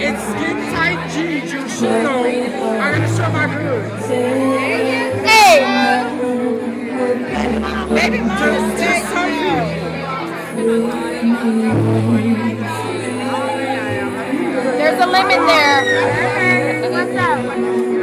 It's skin tight G. you should know. I'm gonna show my goods. There's a limit there. What's up?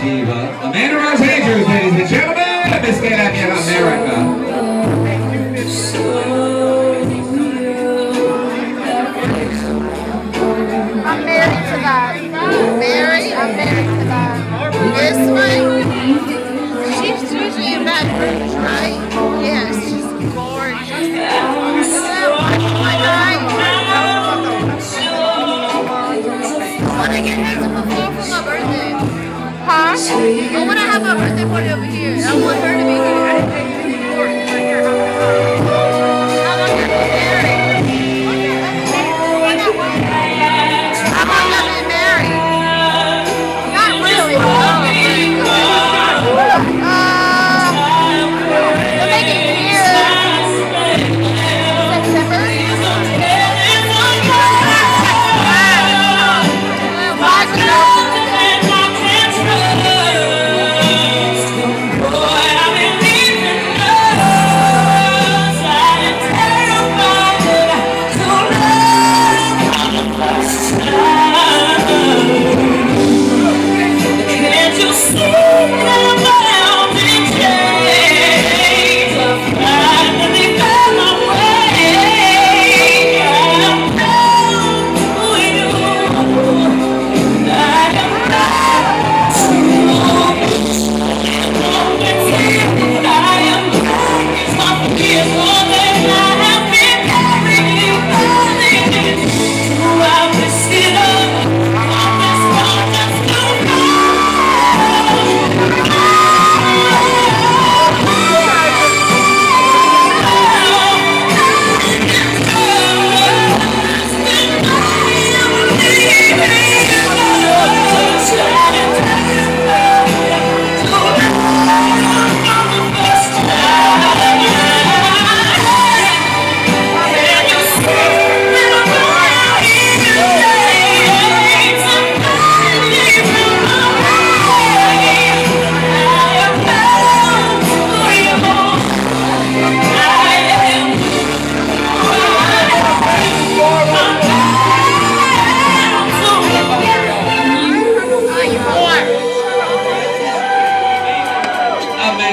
Diva. Amanda Rose Andrews, ladies and gentlemen, Miss Get Me America. I'm married to that. Married? I'm married to that. This one, she's usually in Baton Rouge, right? Yes, she's gorgeous. My. Huh? I want to have a birthday party over here. I want her to be here.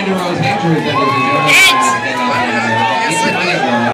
Amanda Rose Andrews, ladies and gentlemen.